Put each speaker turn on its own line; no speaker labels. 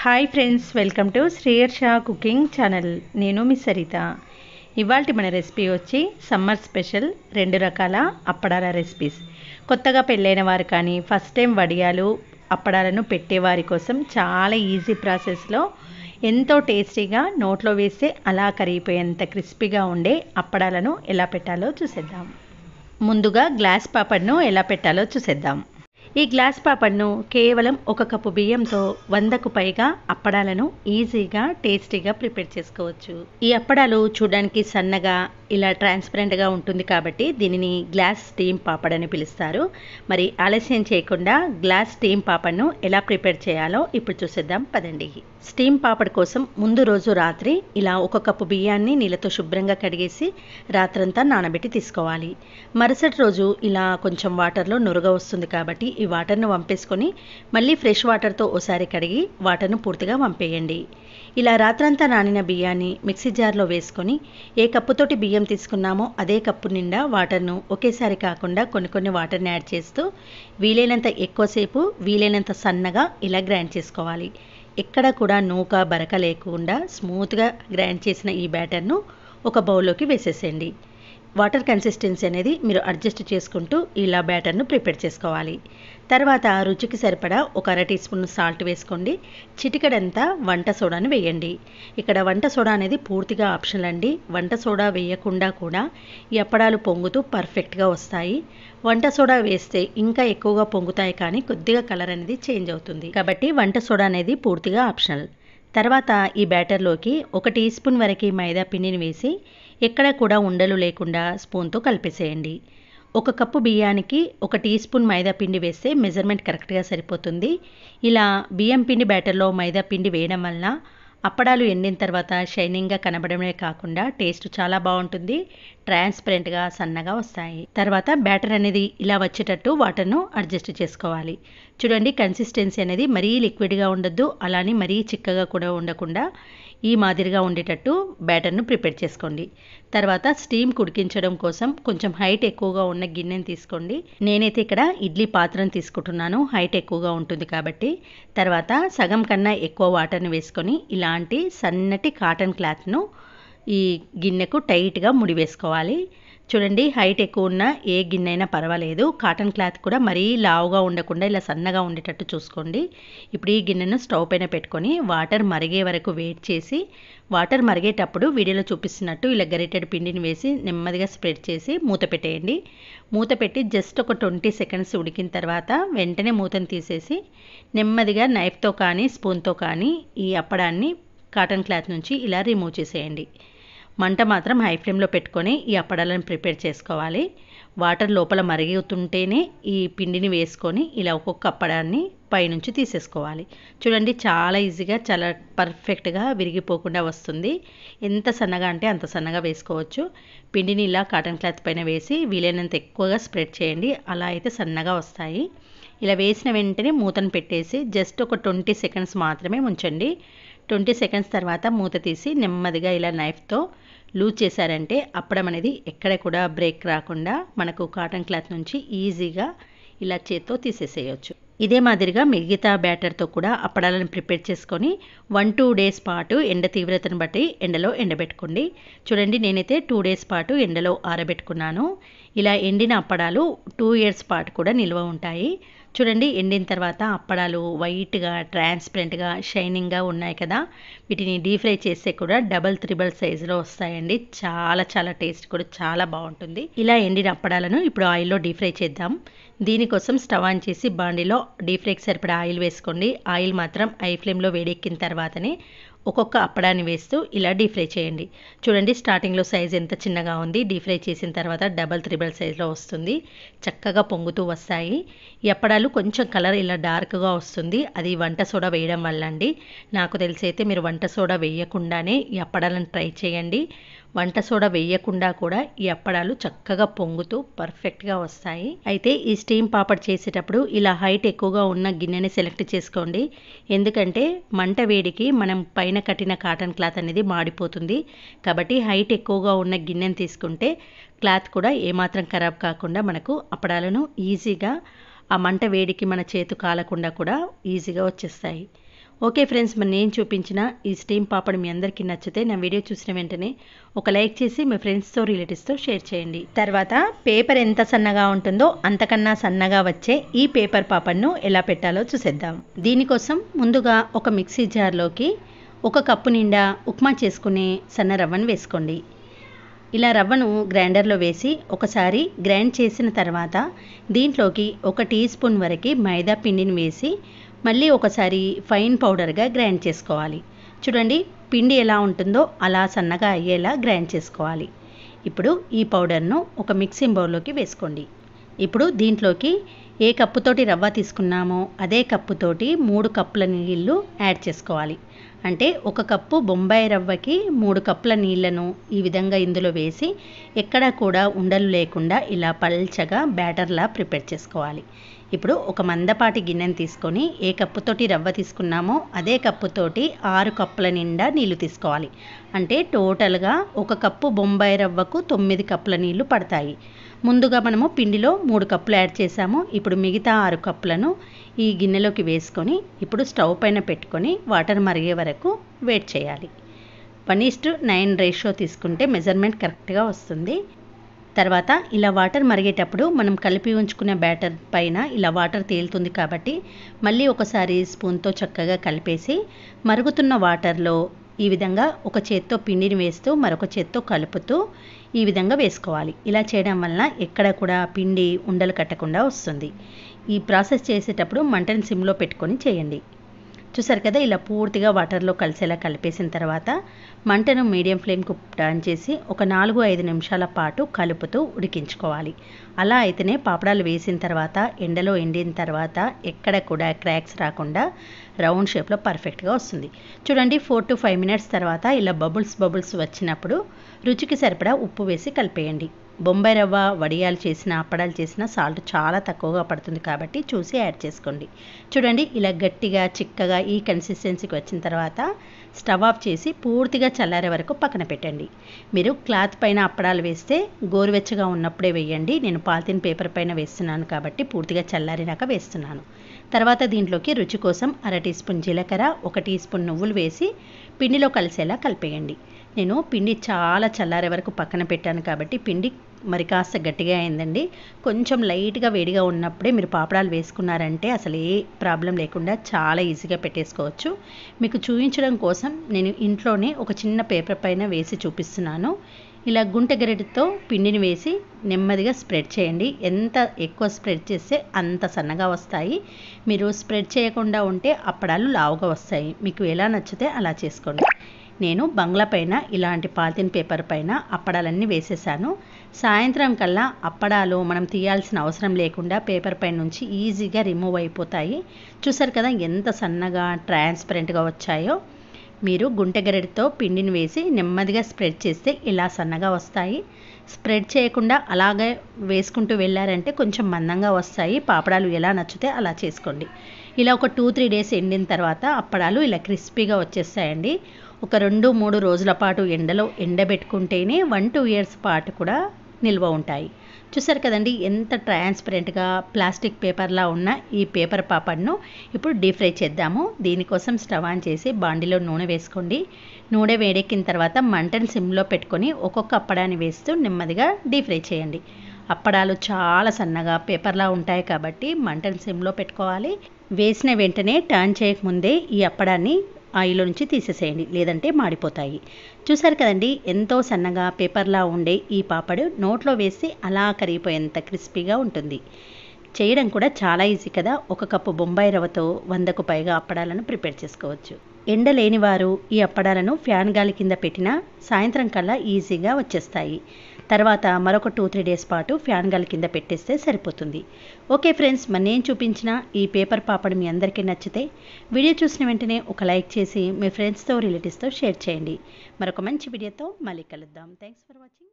Hi friends welcome to శ్రీయర్ షా cooking channel నేను మీ సరిత. ఇవాళ మన రెసిపీ వచ్చి సమ్మర్ స్పెషల్ రెండు రకాల అప్పడాల రెసిపీస్. కొత్తగా పెళ్ళైన వారు కానీ ఫస్ట్ టైం వడియాలు అప్పడాలను పెట్టేవారి కోసం చాలా ఈజీ ప్రాసెస్లో ఎంతో టేస్టీగా నోట్లో వేస్తే అలా కరిగిపోయేంత క్రిస్పీగా ఉండే అప్పడాలను ఎలా పెట్టాలో చూసేద్దాం. ముందుగా గ్లాస్ పాపడ్ను ఎలా పెట్టాలో చూసేద్దాం. ఈ గ్లాస్ పాపడ్ను కేవలం ఒక కప్పు బియ్యంతో వందకు పైగా అప్పడాలను ఈజీగా టేస్టీగా ప్రిపేర్ చేసుకోవచ్చు. ఈ అప్పడాలు చూడడానికి సన్నగా ఇలా ట్రాన్స్పరెంట్గా ఉంటుంది కాబట్టి దీనిని గ్లాస్ స్టీమ్ పాపడ్ అని పిలుస్తారు. మరి ఆలస్యం చేయకుండా గ్లాస్ స్టీమ్ పాపడ్ను ఎలా ప్రిపేర్ చేయాలో ఇప్పుడు చూసేద్దాం. పదండి. స్టీమ్ పాపడ్ కోసం ముందు రోజు రాత్రి ఇలా ఒక కప్పు బియ్యాన్ని నీళ్ళతో శుభ్రంగా కడిగేసి రాత్రంతా నానబెట్టి తీసుకోవాలి. మరుసటి రోజు ఇలా కొంచెం వాటర్లో నురుగ వస్తుంది కాబట్టి ఈ వాటర్ను వంపేసుకొని మళ్ళీ ఫ్రెష్ వాటర్తో ఓసారి కడిగి వాటర్ను పూర్తిగా వంపేయండి. ఇలా రాత్రంతా నానిన బియ్యాన్ని మిక్సీ జార్లో వేసుకొని ఏ కప్పుతోటి బియ్యం తీసుకున్నామో అదే కప్పు నిండా వాటర్ను ఒకేసారి కాకుండా కొన్ని కొన్ని వాటర్ని యాడ్ చేస్తూ వీలైనంత ఎక్కువసేపు వీలైనంత సన్నగా ఇలా గ్రైండ్ చేసుకోవాలి. ఎక్కడ కూడా నూక బరక లేకుండా స్మూత్గా గ్రైండ్ చేసిన ఈ బ్యాటర్ను ఒక బౌల్లోకి వేసేసేయండి. వాటర్ కన్సిస్టెన్సీ అనేది మీరు అడ్జస్ట్ చేసుకుంటూ ఇలా బ్యాటర్ను ప్రిపేర్ చేసుకోవాలి. తర్వాత రుచికి సరిపడా ఒక అర టీ స్పూన్ సాల్ట్ వేసుకోండి. చిటికడంతా వంట సోడాను వేయండి. ఇక్కడ వంట సోడా అనేది పూర్తిగా ఆప్షనల్ అండి. వంట సోడా వేయకుండా కూడా ఎప్పడాలు పొంగుతూ పర్ఫెక్ట్గా వస్తాయి. వంట సోడా వేస్తే ఇంకా ఎక్కువగా పొంగుతాయి కానీ కొద్దిగా కలర్ అనేది చేంజ్ అవుతుంది. కాబట్టి వంట సోడా అనేది పూర్తిగా ఆప్షనల్. తర్వాత ఈ బ్యాటర్లోకి ఒక టీ స్పూన్ వరకు మైదా పిండిని వేసి ఎక్కడ కూడా ఉండలు లేకుండా స్పూన్తో కలిపేసేయండి. ఒక కప్పు బియ్యానికి ఒక టీ స్పూన్ మైదా పిండి వేస్తే మెజర్మెంట్ కరెక్ట్గా సరిపోతుంది. ఇలా బియ్యం పిండి బ్యాటర్లో మైదా పిండి వేయడం వలన అప్పడాలు ఎండిన తర్వాత షైనింగ్గా కనబడమే కాకుండా టేస్ట్ చాలా బాగుంటుంది. ట్రాన్స్పరెంట్గా సన్నగా వస్తాయి. తర్వాత బ్యాటర్ అనేది ఇలా వచ్చేటట్టు వాటర్ను అడ్జస్ట్ చేసుకోవాలి. చూడండి కన్సిస్టెన్సీ అనేది మరీ లిక్విడ్గా ఉండొద్దు. అలానే మరీ చిక్కగా కూడా ఉండకుండా ఈ మాదిరిగా ఉండేటట్టు బ్యాటర్ను ప్రిపేర్ చేసుకోండి. తర్వాత స్టీమ్ కుడికించడం కోసం కొంచెం హైట్ ఎక్కువగా ఉన్న గిన్నెని తీసుకోండి. నేనైతే ఇక్కడ ఇడ్లీ పాత్రను తీసుకుంటున్నాను. హైట్ ఎక్కువగా ఉంటుంది కాబట్టి. తర్వాత సగం కన్నా ఎక్కువ వాటర్ని వేసుకొని ఇలాంటి సన్నటి కాటన్ క్లాత్ను ఈ గిన్నెకు టైట్గా ముడి వేసుకోవాలి చూడండి హైట్ ఎక్కువ ఉన్న ఏ గిన్నె అయినా పర్వాలేదు. కాటన్ క్లాత్ కూడా మరీ లావుగా ఉండకుండా ఇలా సన్నగా ఉండేటట్టు చూసుకోండి. ఇప్పుడు ఈ గిన్నెను స్టవ్ పైన పెట్టుకొని వాటర్ మరిగే వరకు వెయిట్ చేసి వాటర్ మరిగేటప్పుడు వీడియోలో చూపిస్తున్నట్టు ఇలా గరిటెడ్ పిండిని వేసి నెమ్మదిగా స్ప్రెడ్ చేసి మూత పెట్టేయండి. మూత పెట్టి జస్ట్ ఒక ట్వంటీ సెకండ్స్ ఉడికిన తర్వాత వెంటనే మూతను తీసేసి నెమ్మదిగా నైఫ్తో కానీ స్పూన్తో కానీ ఈ అప్పడాన్ని కాటన్ క్లాత్ నుంచి ఇలా రిమూవ్ చేసేయండి. మంట మాత్రం హై ఫ్లేమ్లో పెట్టుకొని ఈ అప్పడాలను ప్రిపేర్ చేసుకోవాలి. వాటర్ లోపల మరుగుతుంటేనే ఈ పిండిని వేసుకొని ఇలా ఒక్కొక్క అప్పడాన్ని పైనుంచి తీసేసుకోవాలి. చూడండి చాలా ఈజీగా చాలా పర్ఫెక్ట్గా విరిగిపోకుండా వస్తుంది. ఎంత సన్నగా అంటే అంత సన్నగా వేసుకోవచ్చు. పిండిని ఇలా కాటన్ క్లాత్ పైన వేసి వీలైనంత ఎక్కువగా స్ప్రెడ్ చేయండి. అలా అయితే సన్నగా వస్తాయి. ఇలా వేసిన వెంటనే మూతను పెట్టేసి జస్ట్ ఒక ట్వంటీ సెకండ్స్ మాత్రమే ఉంచండి. ట్వంటీ సెకండ్స్ తర్వాత మూత తీసి నెమ్మదిగా ఇలా నైఫ్తో లూజ్ చేశారంటే అప్పడం అనేది ఎక్కడ కూడా బ్రేక్ రాకుండా మనకు కాటన్ క్లాత్ నుంచి ఈజీగా ఇలా చేత్తో తీసేసేయచ్చు. ఇదే మాదిరిగా మిగతా బ్యాటర్తో కూడా అప్పడాలను ప్రిపేర్ చేసుకొని వన్ టూ డేస్ పాటు ఎండ తీవ్రతను బట్టి ఎండలో ఎండబెట్టుకోండి. చూడండి నేనైతే టూ డేస్ పాటు ఎండలో ఆరబెట్టుకున్నాను. ఇలా ఎండిన అప్పడాలు టూ ఇయర్స్ పాటు కూడా నిల్వ ఉంటాయి. చూడండి ఎండిన తర్వాత అప్పడాలు వైట్గా ట్రాన్స్పరెంట్గా షైనింగ్గా ఉన్నాయి కదా. వీటిని డీప్ ఫ్రై చేస్తే కూడా డబల్ త్రిబల్ సైజులో వస్తాయండి. చాలా చాలా టేస్ట్ కూడా చాలా బాగుంటుంది. ఇలా ఎండిన అప్పడాలను ఇప్పుడు ఆయిల్లో డీప్ ఫ్రై చేద్దాం. దీనికోసం స్టవ్ ఆన్ చేసి బాండీలో డీప్ ఫ్రైకి సరిపడా ఆయిల్ వేసుకోండి. ఆయిల్ మాత్రం ఐ ఫ్లేమ్లో వేడెక్కిన తర్వాతనే ఒక్కొక్క అప్పడాన్ని వేస్తూ ఇలా డీప్ ఫ్రై చేయండి. చూడండి స్టార్టింగ్లో సైజ్ ఎంత చిన్నగా ఉంది. డీప్ ఫ్రై చేసిన తర్వాత డబల్ త్రిబల్ సైజ్లో వస్తుంది. చక్కగా పొంగుతూ వస్తాయి. ఈ అప్పడాలు కొంచెం కలర్ ఇలా డార్క్గా వస్తుంది. అది వంట సోడా వేయడం వల్ల అండి నాకు తెలిసి అయితే మీరు వంట సోడా వేయకుండానే ఈ అప్పడాలను ట్రై చేయండి. వంట సోడా వేయకుండా కూడా ఈ అప్పడాలు చక్కగా పొంగుతూ పర్ఫెక్ట్గా వస్తాయి. అయితే ఈ స్టీమ్ పాపడ్ చేసేటప్పుడు ఇలా హైట్ ఎక్కువగా ఉన్న గిన్నెని సెలెక్ట్ చేసుకోండి. ఎందుకంటే మంట వేడికి మనం పైన కట్టిన కాటన్ క్లాత్ అనేది మాడిపోతుంది. కాబట్టి హైట్ ఎక్కువగా ఉన్న గిన్నెని తీసుకుంటే క్లాత్ కూడా ఏమాత్రం ఖరాబ్ కాకుండా మనకు అప్పడాలను ఈజీగా ఆ మంట వేడికి మన చేతు కాలకుండా కూడా ఈజీగా వచ్చేస్తాయి. ఓకే ఫ్రెండ్స్ మరి నేను చూపించిన ఈ స్టీమ్ పాపడ్ మీ అందరికీ నచ్చితే నా వీడియో చూసిన వెంటనే ఒక లైక్ చేసి మీ ఫ్రెండ్స్తో రిలేటివ్స్తో షేర్ చేయండి. తర్వాత పేపర్ ఎంత సన్నగా ఉంటుందో అంతకన్నా సన్నగా వచ్చే ఈ పేపర్ పాపడ్ను ఎలా పెట్టాలో చూసేద్దాం. దీనికోసం ముందుగా ఒక మిక్సీ జార్లోకి ఒక కప్పు నిండా ఉప్మా చేసుకునే సన్న రవ్వను వేసుకోండి. ఇలా రవ్వను గ్రైండర్లో వేసి ఒకసారి గ్రైండ్ చేసిన తర్వాత దీంట్లోకి ఒక టీ స్పూన్ వరకు మైదా పిండిని వేసి మళ్ళీ ఒకసారి ఫైన్ పౌడర్గా గ్రైండ్ చేసుకోవాలి. చూడండి పిండి ఎలా ఉంటుందో అలా సన్నగా అయ్యేలా గ్రైండ్ చేసుకోవాలి. ఇప్పుడు ఈ పౌడర్ను ఒక మిక్సింగ్ బౌల్లోకి వేసుకోండి. ఇప్పుడు దీంట్లోకి ఏ కప్పుతోటి రవ్వ తీసుకున్నామో అదే కప్పుతోటి మూడు కప్పుల నీళ్ళు యాడ్ చేసుకోవాలి. అంటే ఒక కప్పు బొంబాయి రవ్వకి మూడు కప్పుల నీళ్ళను ఈ విధంగా ఇందులో వేసి ఎక్కడా కూడా ఉండలు లేకుండా ఇలా పల్చగా బ్యాటర్లా ప్రిపేర్ చేసుకోవాలి. ఇప్పుడు ఒక మందపాటి గిన్నెను తీసుకొని ఏ కప్పుతోటి రవ్వ తీసుకున్నామో అదే కప్పుతోటి ఆరు కప్పుల నిండా నీళ్ళు తీసుకోవాలి. అంటే టోటల్గా ఒక కప్పు బొంబాయి రవ్వకు తొమ్మిది కప్పుల నీళ్ళు పడతాయి. ముందుగా మనము పిండిలో మూడు కప్పులు యాడ్ చేసాము ఇప్పుడు మిగతా ఆరు కప్పులను ఈ గిన్నెలోకి వేసుకొని ఇప్పుడు స్టవ్ పైన పెట్టుకొని వాటర్ మరిగే వరకు వెయిట్ చేయాలి. One is to nine ratio తీసుకుంటే మెజర్మెంట్ కరెక్ట్గా వస్తుంది. తర్వాత ఇలా వాటర్ మరిగేటప్పుడు మనం కలిపి ఉంచుకునే బ్యాటర్ పైన ఇలా వాటర్ తేలుతుంది కాబట్టి మళ్ళీ ఒకసారి స్పూన్తో చక్కగా కలిపేసి మరుగుతున్న వాటర్లో ఈ విధంగా ఒక చేత్తో పిండిని వేస్తూ మరొక చేత్తో కలుపుతూ ఈ విధంగా వేసుకోవాలి. ఇలా చేయడం వలన ఎక్కడ కూడా పిండి ఉండలు కట్టకుండా వస్తుంది. ఈ ప్రాసెస్ చేసేటప్పుడు మంటని సిమ్లో పెట్టుకొని చేయండి. చూసారు కదా ఇలా పూర్తిగా వాటర్లో కలిసేలా కలిపేసిన తర్వాత మంటను మీడియం ఫ్లేమ్కు టర్న్ చేసి ఒక నాలుగు ఐదు నిమిషాల పాటు కలుపుతూ ఉడికించుకోవాలి. అలా అయితేనే పాపడాలు వేసిన తర్వాత ఎండలో ఎండిన తర్వాత ఎక్కడ కూడా క్రాక్స్ రాకుండా రౌండ్ షేప్లో పర్ఫెక్ట్గా వస్తుంది. చూడండి ఫోర్ టు ఫైవ్ మినిట్స్ తర్వాత ఇలా బబుల్స్ బబుల్స్ వచ్చినప్పుడు రుచికి సరిపడా ఉప్పు వేసి కలిపేయండి. బొంబాయి రవ్వ వడియాలు చేసిన అప్పడాలు చేసిన సాల్ట్ చాలా తక్కువగా పడుతుంది కాబట్టి చూసి యాడ్ చేసుకోండి. చూడండి ఇలా గట్టిగా చిక్కగా ఈ కన్సిస్టెన్సీకి వచ్చిన తర్వాత స్టవ్ ఆఫ్ చేసి పూర్తిగా చల్లారే వరకు పక్కన పెట్టండి. మీరు క్లాత్ పైన అప్పడాలు వేస్తే గోరువెచ్చగా ఉన్నప్పుడే వేయండి. నేను పాలిథిన్ పేపర్ పైన వేస్తున్నాను కాబట్టి పూర్తిగా చల్లారినాక వేస్తున్నాను. తర్వాత దీంట్లోకి రుచి కోసం అర టీ స్పూన్ జీలకర్ర ఒక టీ స్పూన్ నువ్వులు వేసి పిండిలో కలిసేలా కలిపేయండి. నేను పిండి చాలా చల్లారే వరకు పక్కన పెట్టాను కాబట్టి పిండి మరి కాస్త గట్టిగా అయిందండి. కొంచెం లైట్గా వేడిగా ఉన్నప్పుడే మీరు పాపడాలు వేసుకున్నారంటే అసలు ఏ ప్రాబ్లం లేకుండా చాలా ఈజీగా పెట్టేసుకోవచ్చు. మీకు చూపించడం కోసం నేను ఇంట్లోనే ఒక చిన్న పేపర్ పైన వేసి చూపిస్తున్నాను. ఇలా గుంట గరిటతో పిండిని వేసి నెమ్మదిగా స్ప్రెడ్ చేయండి. ఎంత ఎక్కువ స్ప్రెడ్ చేస్తే అంత సన్నగా వస్తాయి. మీరు స్ప్రెడ్ చేయకుండా ఉంటే అప్పడాలు లావుగా వస్తాయి. మీకు ఎలా నచ్చితే అలా చేసుకోండి. నేను బంగ్లా పైన ఇలాంటి పాలిథిన్ పేపర్ పైన అప్పడాలన్నీ వేసేసాను. సాయంత్రం కల్లా అప్పడాలు మనం తీయాల్సిన అవసరం లేకుండా పేపర్ పై నుంచి ఈజీగా రిమూవ్ అయిపోతాయి. చూసారు కదా ఎంత సన్నగా ట్రాన్స్పరెంట్గా వచ్చాయో? మీరు గుంటగరెడితో పిండిని వేసి నెమ్మదిగా స్ప్రెడ్ చేస్తే ఇలా సన్నగా వస్తాయి. స్ప్రెడ్ చేయకుండా అలాగే వేసుకుంటూ వెళ్ళారంటే కొంచెం మందంగా వస్తాయి. పాపడాలు ఎలా నచ్చితే అలా చేసుకోండి. ఇలా ఒక టూ త్రీ డేస్ ఎండిన తర్వాత అప్పడాలు ఇలా క్రిస్పీగా వచ్చేస్తాయండి. ఒక రెండు మూడు రోజుల పాటు ఎండలో ఎండబెట్టుకుంటేనే వన్ టూ ఇయర్స్ పాటు కూడా నిల్వ ఉంటాయి. చూసారు కదండి ఎంత ట్రాన్స్పరెంట్గా ప్లాస్టిక్ పేపర్లా ఉన్న ఈ పేపర్ పాపడ్ను ఇప్పుడు డీప్ ఫ్రై చేద్దాము. దీనికోసం స్టవ్ ఆన్ చేసి బాండిలో నూనె వేసుకోండి. నూనె వేడెక్కిన తర్వాత మంటను సిమ్లో పెట్టుకొని ఒక్కొక్క అప్పడాన్ని వేస్తూ నెమ్మదిగా డీప్ ఫ్రై చేయండి. అప్పడాలు చాలా సన్నగా పేపర్లా ఉంటాయి కాబట్టి మంటను సిమ్లో పెట్టుకోవాలి. వేసిన వెంటనే టర్న్ చేయకముందే ఈ అప్పడాన్ని ఆయిల్లో నుంచి తీసేసేయండి లేదంటే మాడిపోతాయి. చూసారు కదండి ఎంతో సన్నగా పేపర్లా ఉండే ఈ పాపడు నోట్లో వేసి అలా కరిగిపోయేంత క్రిస్పీగా ఉంటుంది. చేయడం కూడా చాలా ఈజీ కదా ఒక కప్పు బొంబాయి రవ్వతో వందకు పైగా అప్పడాలను ప్రిపేర్ చేసుకోవచ్చు. ఎండ లేనివారు ఈ అప్పడాలను ఫ్యాన్ గాలి కింద పెట్టినా సాయంత్రం కల్లా ఈజీగా వచ్చేస్తాయి. తర్వాత మరొక టూ త్రీ డేస్ పాటు ఫ్యాన్ గాలి కింద పెట్టేస్తే సరిపోతుంది. ఓకే ఫ్రెండ్స్ మరి నేను చూపించిన ఈ పేపర్ పాపడ్ మీ అందరికీ నచ్చితే వీడియో చూసిన వెంటనే ఒక లైక్ చేసి మీ ఫ్రెండ్స్తో రిలేటివ్స్తో షేర్ చేయండి. మరొక మంచి వీడియోతో మళ్ళీ కలుద్దాం. Thanks for watching.